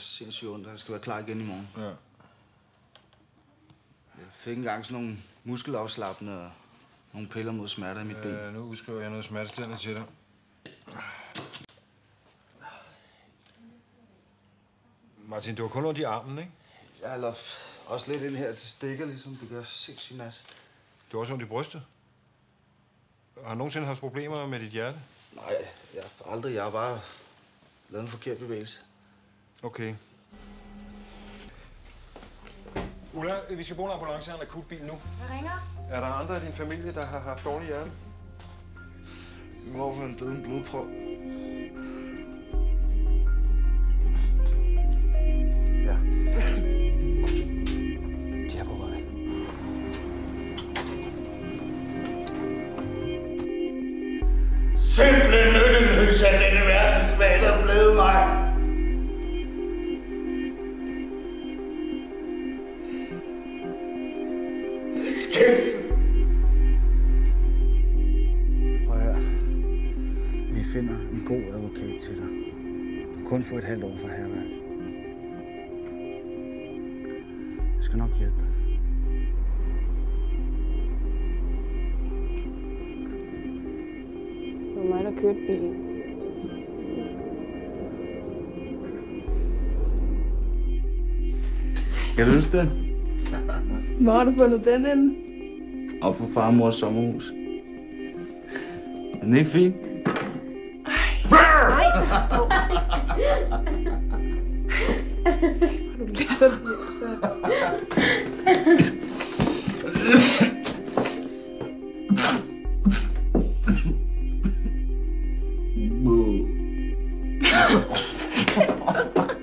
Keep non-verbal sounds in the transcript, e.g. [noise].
sindssygt ondt, og jeg skal være klar igen i morgen. Ja. Jeg fik engang sådan nogle muskelafslappende og nogle piller mod smerter i mit ben. Øh, nu udskriver jeg noget smertestillende til dig. Martin, du har kun ondt i armen, ikke? Har lagt også lidt ind her til stikker, ligesom. Det gør sindssygt masse. Du har også ondt i brystet. Har du nogensinde haft problemer med dit hjerte? Nej, jeg har aldrig. Jeg har bare lavet en forkert bevægelse. Okay. Ulla, vi skal bruge en ambulance og en akutbil nu. Jeg ringer. Er der andre i din familie, der har haft dårlig hjerte? Min morfar han døde en blodprop. Ja. De er på vej. Simple nytteløs af denne verdensval er blevet mig. Finder en god advokat til dig. Du kan kun få et halvt år for herværk. Jeg skal nok hjælpe dig. Det var mig, der kørte bilen. Kan du huske den? Hvor har du fundet den henne? Op for far og mors sommerhus. Er den ikke fin? [laughs] 不。[laughs]